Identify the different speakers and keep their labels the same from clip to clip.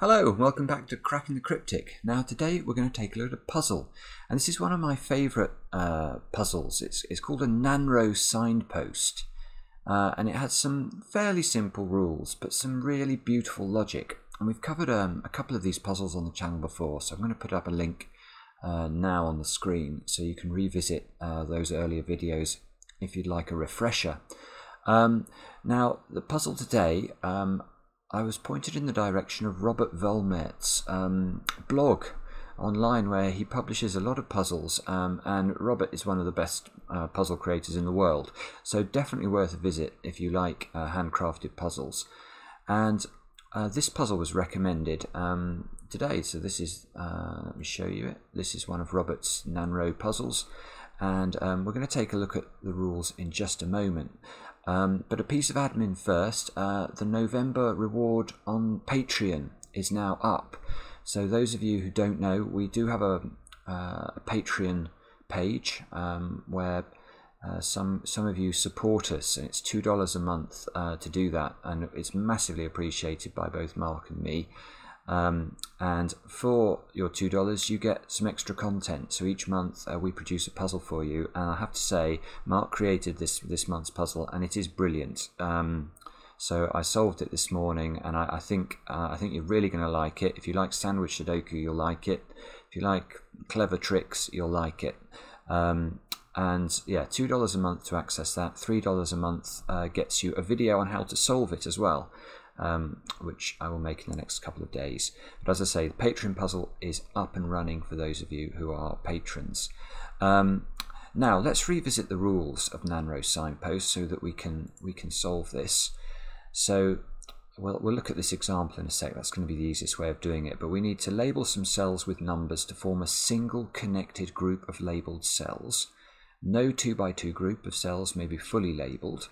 Speaker 1: Hello, welcome back to Cracking the Cryptic. Now today we're going to take a look at a puzzle, and this is one of my favourite uh, puzzles. It's, it's called a Nanro signpost, uh, and it has some fairly simple rules, but some really beautiful logic. And we've covered um, a couple of these puzzles on the channel before, so I'm going to put up a link uh, now on the screen so you can revisit uh, those earlier videos if you'd like a refresher. Um, now, the puzzle today, um, I was pointed in the direction of Robert Vollmert's um, blog online where he publishes a lot of puzzles um, and Robert is one of the best uh, puzzle creators in the world. So definitely worth a visit if you like uh, handcrafted puzzles. And uh, this puzzle was recommended um, today. So this is uh, let me show you it. This is one of Robert's Nanro puzzles. And um, we're going to take a look at the rules in just a moment um, but a piece of admin first. Uh, the November reward on Patreon is now up. So those of you who don't know, we do have a, uh, a Patreon page um, where uh, some some of you support us, and it's two dollars a month uh, to do that, and it's massively appreciated by both Mark and me. Um, and for your $2, you get some extra content. So each month uh, we produce a puzzle for you. And I have to say, Mark created this, this month's puzzle and it is brilliant. Um, so I solved it this morning and I, I think, uh, I think you're really going to like it. If you like sandwich Sudoku, you'll like it. If you like clever tricks, you'll like it. Um, and yeah, $2 a month to access that. $3 a month uh, gets you a video on how to solve it as well um, which I will make in the next couple of days. But as I say, the Patreon puzzle is up and running for those of you who are patrons. Um, now let's revisit the rules of Nanro signpost so that we can we can solve this. So well, we'll look at this example in a sec. That's going to be the easiest way of doing it. But we need to label some cells with numbers to form a single connected group of labelled cells. No 2 by 2 group of cells may be fully labelled.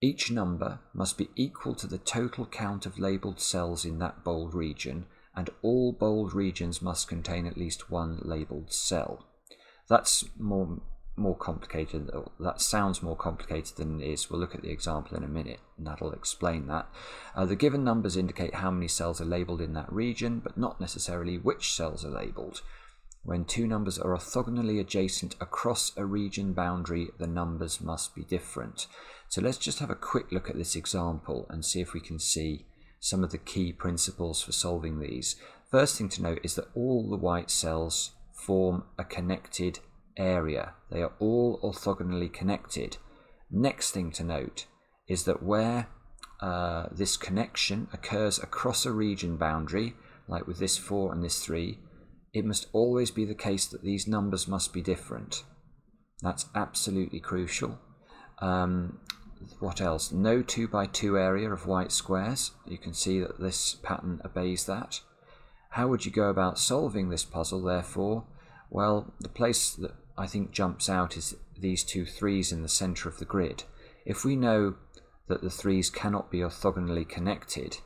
Speaker 1: Each number must be equal to the total count of labelled cells in that bold region, and all bold regions must contain at least one labelled cell. That's more more complicated. That sounds more complicated than it is. We'll look at the example in a minute, and that'll explain that. Uh, the given numbers indicate how many cells are labelled in that region, but not necessarily which cells are labelled. When two numbers are orthogonally adjacent across a region boundary, the numbers must be different. So let's just have a quick look at this example and see if we can see some of the key principles for solving these. First thing to note is that all the white cells form a connected area. They are all orthogonally connected. Next thing to note is that where uh, this connection occurs across a region boundary, like with this 4 and this 3, it must always be the case that these numbers must be different. That's absolutely crucial. Um, what else? No 2 by 2 area of white squares. You can see that this pattern obeys that. How would you go about solving this puzzle, therefore? Well, the place that I think jumps out is these two threes in the centre of the grid. If we know that the threes cannot be orthogonally connected,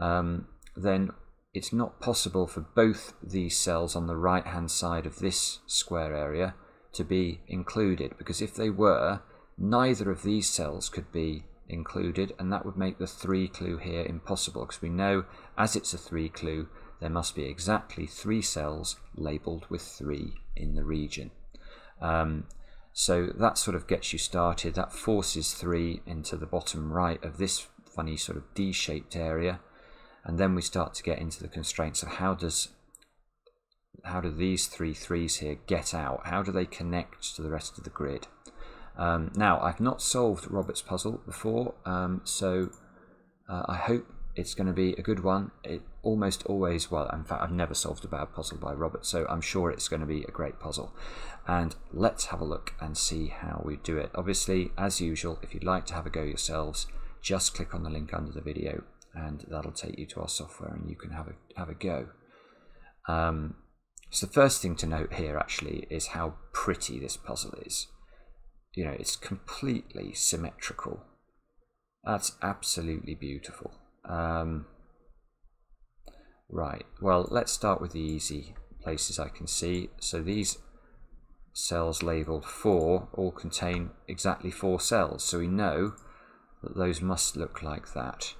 Speaker 1: um, then it's not possible for both these cells on the right hand side of this square area to be included because if they were neither of these cells could be included and that would make the 3 clue here impossible because we know as it's a 3 clue there must be exactly three cells labelled with 3 in the region. Um, so that sort of gets you started. That forces 3 into the bottom right of this funny sort of D-shaped area and then we start to get into the constraints of how does how do these three threes here get out? How do they connect to the rest of the grid? Um, now, I've not solved Robert's puzzle before, um, so uh, I hope it's going to be a good one. It almost always, well, in fact, I've never solved a bad puzzle by Robert, so I'm sure it's going to be a great puzzle. And let's have a look and see how we do it. Obviously, as usual, if you'd like to have a go yourselves, just click on the link under the video and that'll take you to our software and you can have a, have a go. Um, so the first thing to note here actually is how pretty this puzzle is. You know, it's completely symmetrical. That's absolutely beautiful. Um, right, well, let's start with the easy places I can see. So these cells labelled 4 all contain exactly 4 cells. So we know that those must look like that.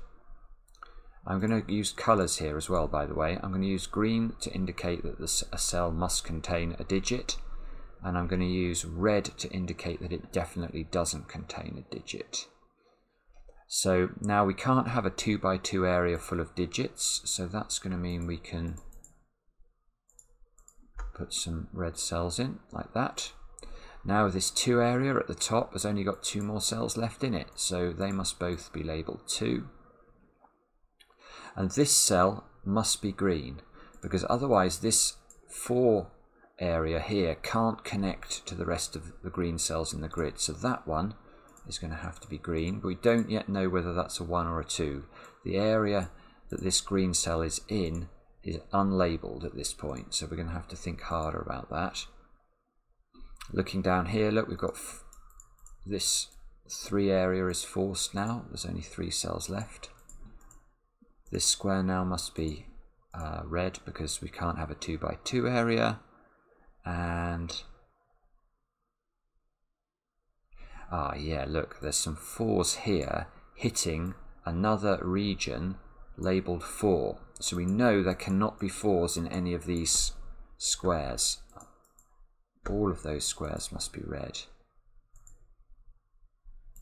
Speaker 1: I'm going to use colours here as well, by the way. I'm going to use green to indicate that this, a cell must contain a digit, and I'm going to use red to indicate that it definitely doesn't contain a digit. So now we can't have a 2 by 2 area full of digits, so that's going to mean we can put some red cells in, like that. Now this 2 area at the top has only got two more cells left in it, so they must both be labelled 2. And this cell must be green, because otherwise this 4 area here can't connect to the rest of the green cells in the grid. So that one is going to have to be green, but we don't yet know whether that's a 1 or a 2. The area that this green cell is in is unlabeled at this point, so we're going to have to think harder about that. Looking down here, look, we've got this three area is forced now. There's only three cells left. This square now must be uh, red because we can't have a 2 by 2 area. And ah yeah, look, there's some fours here hitting another region labeled 4. So we know there cannot be fours in any of these squares. All of those squares must be red.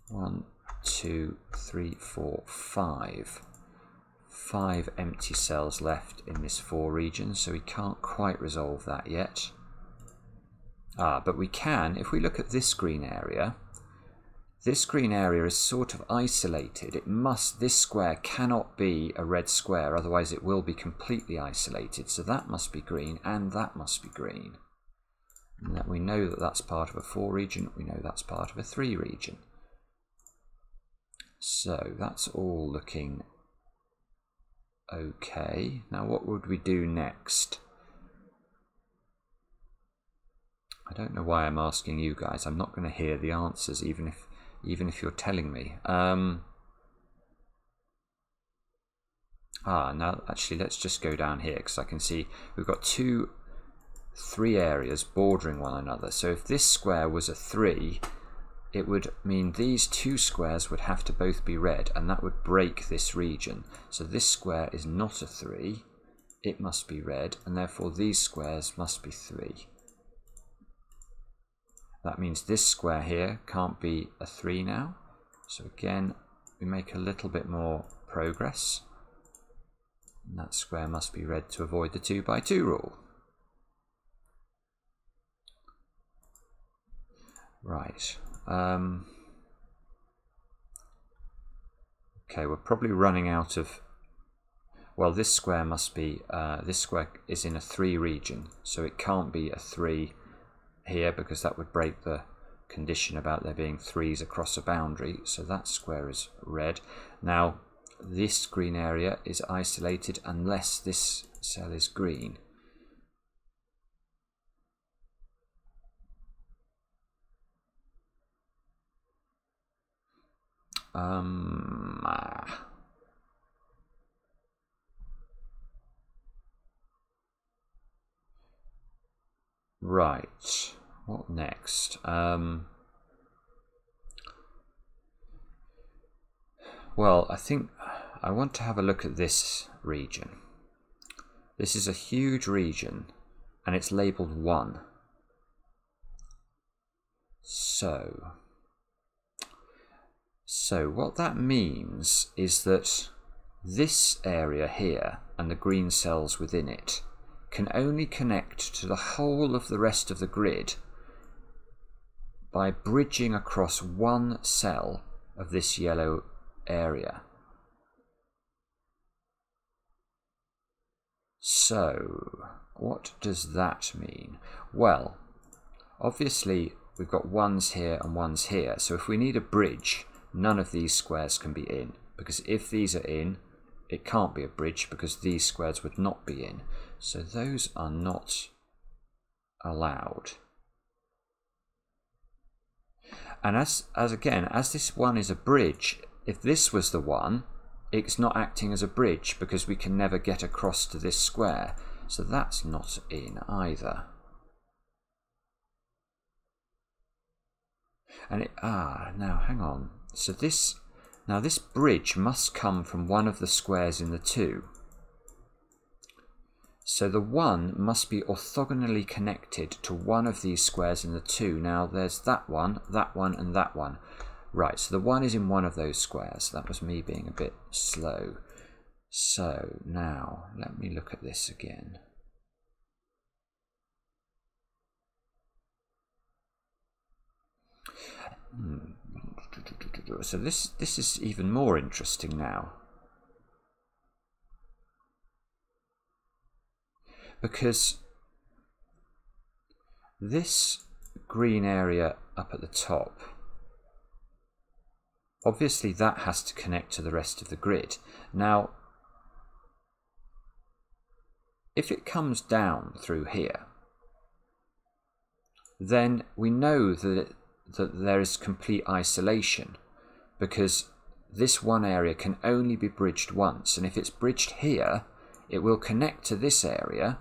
Speaker 1: One, two, three, four, five. Five empty cells left in this four region, so we can't quite resolve that yet. Ah, but we can, if we look at this green area, this green area is sort of isolated. It must, this square cannot be a red square, otherwise it will be completely isolated. So that must be green and that must be green. And that we know that that's part of a 4 region, we know that's part of a 3 region. So that's all looking okay. Now what would we do next? I don't know why I'm asking you guys. I'm not going to hear the answers even if even if you're telling me. Um, ah, now actually let's just go down here because I can see we've got two three areas bordering one another. So if this square was a 3, it would mean these two squares would have to both be red, and that would break this region. So this square is not a 3, it must be red, and therefore these squares must be 3. That means this square here can't be a 3 now. So again, we make a little bit more progress. And that square must be red to avoid the 2 by 2 rule. Right. Um, okay, we're probably running out of... Well, this square must be... Uh, this square is in a 3 region, so it can't be a 3 here because that would break the condition about there being 3s across a boundary. So that square is red. Now, this green area is isolated unless this cell is green. Um, Right. What next? Um, well, I think I want to have a look at this region. This is a huge region and it's labeled 1. So, so what that means is that this area here and the green cells within it can only connect to the whole of the rest of the grid by bridging across one cell of this yellow area. So, what does that mean? Well, obviously we've got ones here and ones here, so if we need a bridge, none of these squares can be in because if these are in it can't be a bridge because these squares would not be in. So those are not allowed. And as as again as this one is a bridge if this was the one it's not acting as a bridge because we can never get across to this square. So that's not in either. And it ah now hang on. So this Now this bridge must come from one of the squares in the 2. So the 1 must be orthogonally connected to one of these squares in the 2. Now there's that one, that one and that one. Right, so the 1 is in one of those squares. That was me being a bit slow. So now let me look at this again. Hmm. So this this is even more interesting now. Because this green area up at the top, obviously that has to connect to the rest of the grid. Now, if it comes down through here, then we know that it, that there is complete isolation because this one area can only be bridged once and if it's bridged here it will connect to this area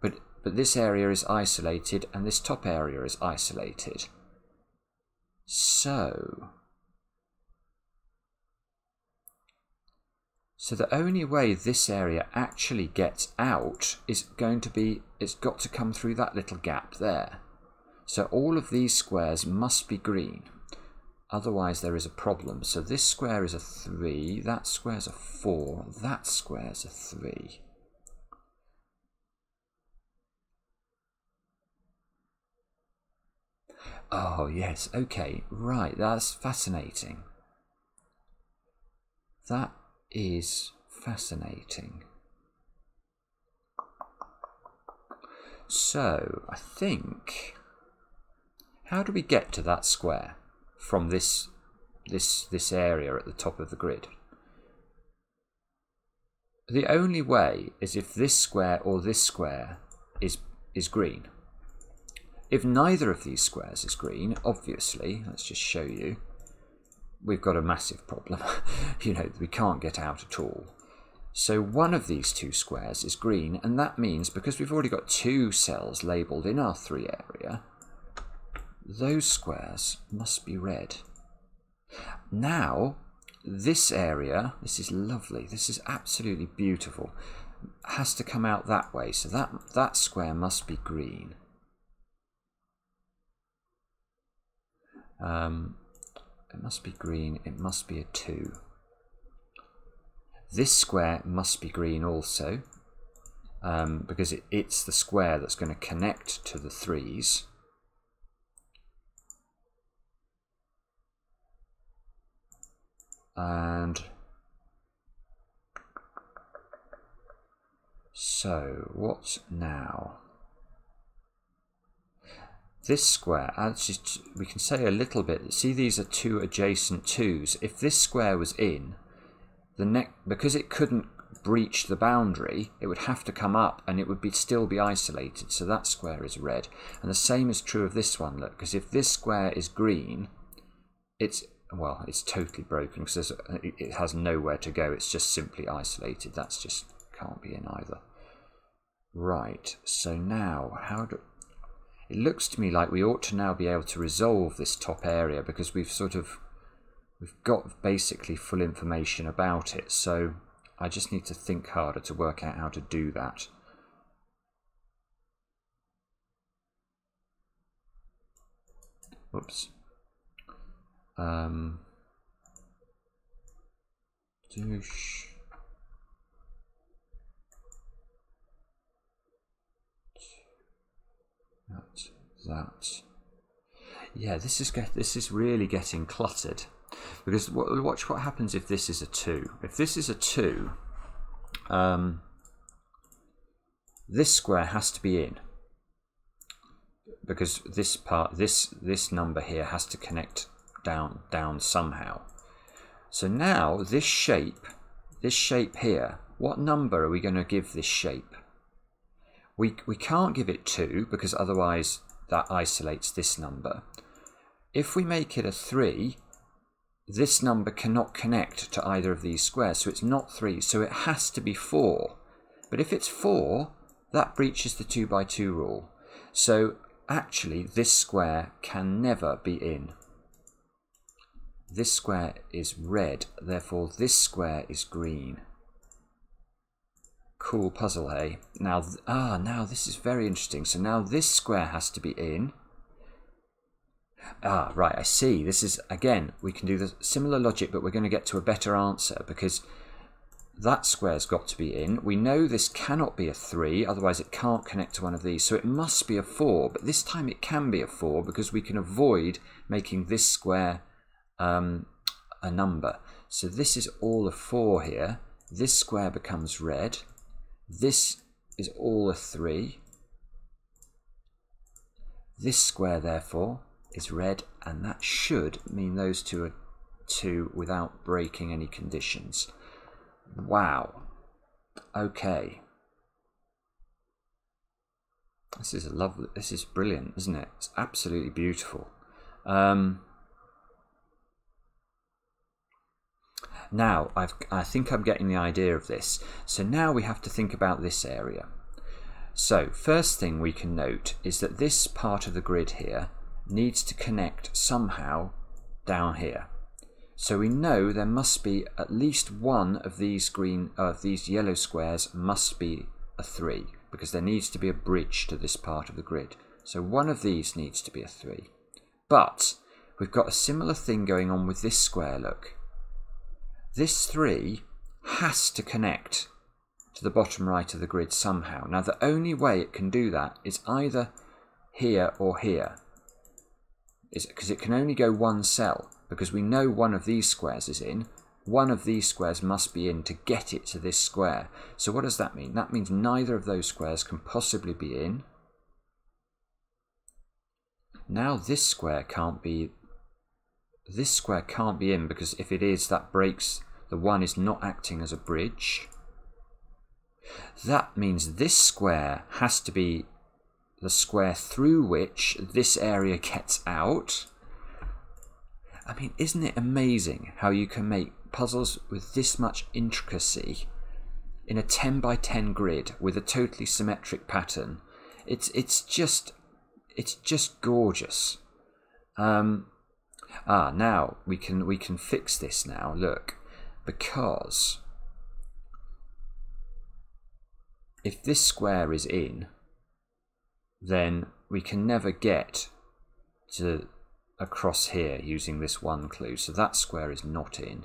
Speaker 1: but but this area is isolated and this top area is isolated so so the only way this area actually gets out is going to be it's got to come through that little gap there so all of these squares must be green. Otherwise there is a problem. So this square is a 3, that square is a 4, that square is a 3. Oh, yes, okay, right, that's fascinating. That is fascinating. So, I think how do we get to that square from this this this area at the top of the grid? The only way is if this square or this square is is green. If neither of these squares is green, obviously, let's just show you, we've got a massive problem. you know, we can't get out at all. So one of these two squares is green, and that means because we've already got two cells labelled in our 3 area, those squares must be red. Now, this area, this is lovely, this is absolutely beautiful, has to come out that way, so that, that square must be green. Um, it must be green, it must be a 2. This square must be green also, um, because it, it's the square that's going to connect to the 3's. And so what now? This square actually we can say a little bit see these are two adjacent twos. If this square was in the neck because it couldn't breach the boundary it would have to come up and it would be still be isolated. So that square is red. And the same is true of this one look because if this square is green it's well, it's totally broken because uh, it has nowhere to go. It's just simply isolated. That's just can't be in either. Right, so now, how do... It looks to me like we ought to now be able to resolve this top area because we've sort of... We've got basically full information about it, so I just need to think harder to work out how to do that. Whoops. Um, douche. That, that. Yeah, this is get this is really getting cluttered because watch what happens if this is a two. If this is a two, um, this square has to be in because this part, this this number here has to connect down, down somehow. So now this shape, this shape here, what number are we going to give this shape? We, we can't give it 2 because otherwise that isolates this number. If we make it a 3, this number cannot connect to either of these squares, so it's not 3, so it has to be 4. But if it's 4, that breaches the 2 by 2 rule. So actually this square can never be in this square is red, therefore this square is green. Cool puzzle, hey? Now, ah, now this is very interesting. So now this square has to be in. Ah, right, I see. This is, again, we can do the similar logic, but we're going to get to a better answer because that square's got to be in. We know this cannot be a 3, otherwise it can't connect to one of these. So it must be a 4, but this time it can be a 4 because we can avoid making this square um, a number. So this is all a 4 here. This square becomes red. This is all a 3. This square, therefore, is red, and that should mean those two are 2 without breaking any conditions. Wow. Okay. This is a lovely, this is brilliant, isn't it? It's absolutely beautiful. Um, now, I've, I think I'm getting the idea of this. So now we have to think about this area. So first thing we can note is that this part of the grid here needs to connect somehow down here. So we know there must be at least one of these green of uh, these yellow squares must be a 3 because there needs to be a bridge to this part of the grid. So one of these needs to be a 3. But we've got a similar thing going on with this square, look. This 3 has to connect to the bottom right of the grid somehow. Now the only way it can do that is either here or here. Because it can only go one cell because we know one of these squares is in, one of these squares must be in to get it to this square. So what does that mean? That means neither of those squares can possibly be in. Now this square can't be this square can't be in because if it is that breaks the one is not acting as a bridge. That means this square has to be the square through which this area gets out. I mean, isn't it amazing how you can make puzzles with this much intricacy in a 10 by 10 grid with a totally symmetric pattern? It's it's just it's just gorgeous. Um, ah, now we can we can fix this now. Look, because if this square is in, then we can never get to across here using this one clue. So that square is not in.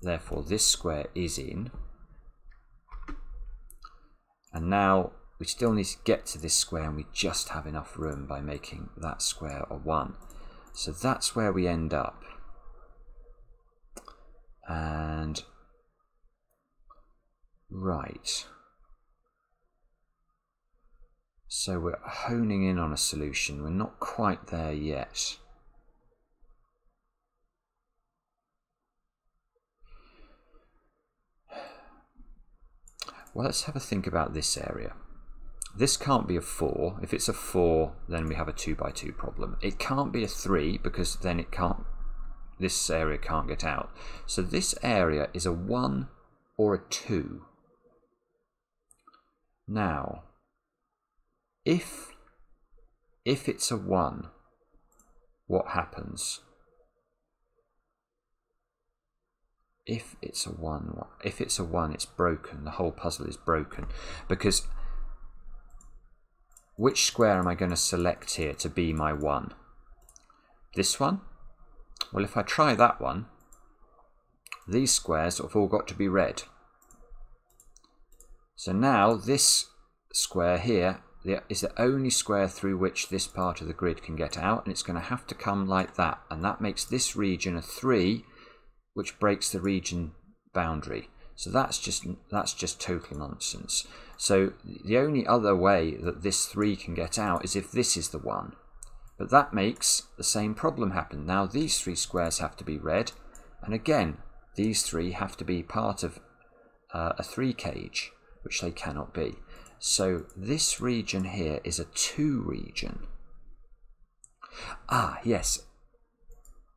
Speaker 1: Therefore, this square is in. And now we still need to get to this square and we just have enough room by making that square a 1. So that's where we end up. And right. So we're honing in on a solution. We're not quite there yet. Well, let's have a think about this area. This can't be a 4. If it's a 4, then we have a 2 by 2 problem. It can't be a 3 because then it can't this area can't get out. So this area is a 1 or a 2. Now, if if it's a 1, what happens? If it's a 1, if it's a 1, it's broken. The whole puzzle is broken. Because which square am I going to select here to be my 1? This one? Well, if I try that one, these squares have all got to be red. So now this square here is the only square through which this part of the grid can get out and it's going to have to come like that and that makes this region a 3 which breaks the region boundary so that's just that's just total nonsense so the only other way that this 3 can get out is if this is the 1 but that makes the same problem happen now these three squares have to be red and again these three have to be part of uh, a 3 cage which they cannot be so this region here is a 2 region. Ah, yes.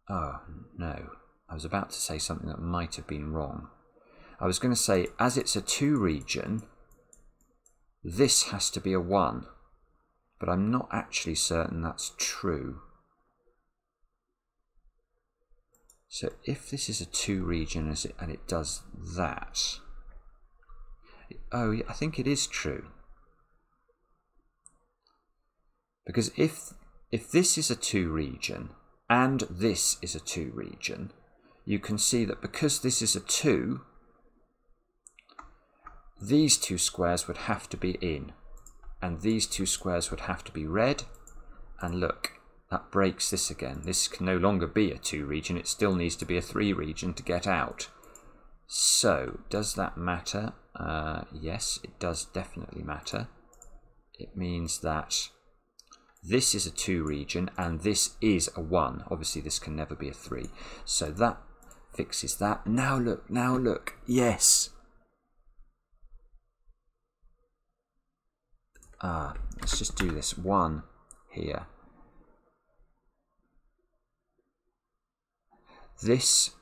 Speaker 1: Oh, no. I was about to say something that might have been wrong. I was going to say, as it's a 2 region, this has to be a 1. But I'm not actually certain that's true. So if this is a 2 region and it does that, oh, I think it is true. Because if if this is a 2 region and this is a 2 region, you can see that because this is a 2, these two squares would have to be in, and these two squares would have to be red, and look, that breaks this again. This can no longer be a 2 region, it still needs to be a 3 region to get out. So, does that matter? Uh, yes, it does definitely matter. It means that this is a 2 region and this is a 1. Obviously this can never be a 3. So that fixes that. Now look, now look. Yes. Ah, let's just do this. 1 here. This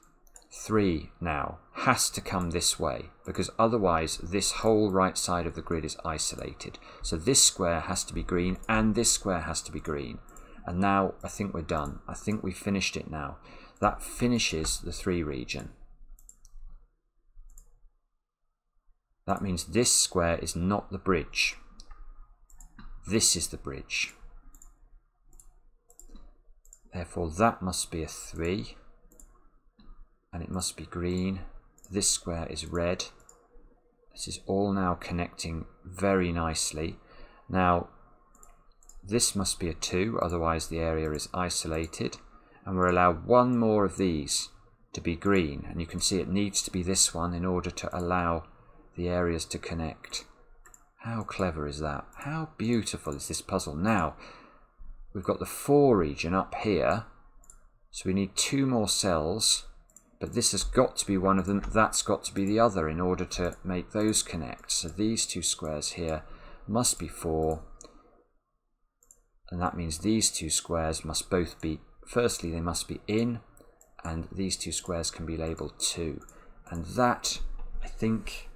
Speaker 1: 3 now has to come this way because otherwise this whole right side of the grid is isolated. So this square has to be green and this square has to be green. And now I think we're done. I think we've finished it now. That finishes the 3 region. That means this square is not the bridge. This is the bridge. Therefore that must be a 3 and it must be green. This square is red. This is all now connecting very nicely. Now, this must be a 2, otherwise the area is isolated. And we're allowed one more of these to be green. And you can see it needs to be this one in order to allow the areas to connect. How clever is that? How beautiful is this puzzle? Now, we've got the 4 region up here. So we need two more cells but this has got to be one of them, that's got to be the other in order to make those connect. So these two squares here must be 4, and that means these two squares must both be, firstly they must be in, and these two squares can be labelled 2. And that, I think,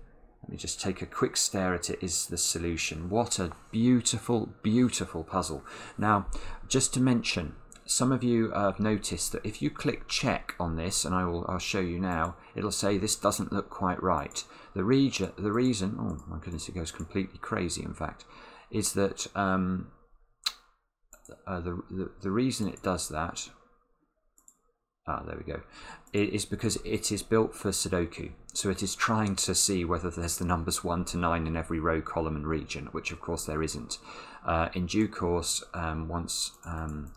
Speaker 1: let me just take a quick stare at it, is the solution. What a beautiful, beautiful puzzle. Now, just to mention, some of you have noticed that if you click check on this, and I will I'll show you now, it'll say this doesn't look quite right. The, region, the reason, oh my goodness, it goes completely crazy in fact, is that um, uh, the, the, the reason it does that, ah, there we go, it is because it is built for Sudoku. So it is trying to see whether there's the numbers 1 to 9 in every row, column and region, which of course there isn't. Uh, in due course, um, once um,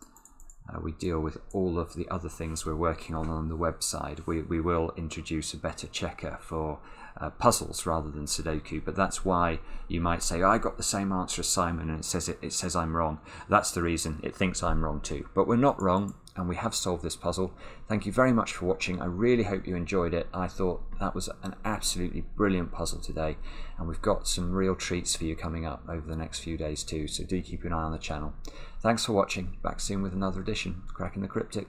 Speaker 1: uh, we deal with all of the other things we're working on on the website. We, we will introduce a better checker for uh, puzzles rather than Sudoku, but that's why you might say, I got the same answer as Simon and it says, it, it says I'm wrong. That's the reason it thinks I'm wrong too. But we're not wrong and we have solved this puzzle. Thank you very much for watching. I really hope you enjoyed it. I thought that was an absolutely brilliant puzzle today and we've got some real treats for you coming up over the next few days too, so do keep an eye on the channel. Thanks for watching. Back soon with another edition. Cracking the Cryptic.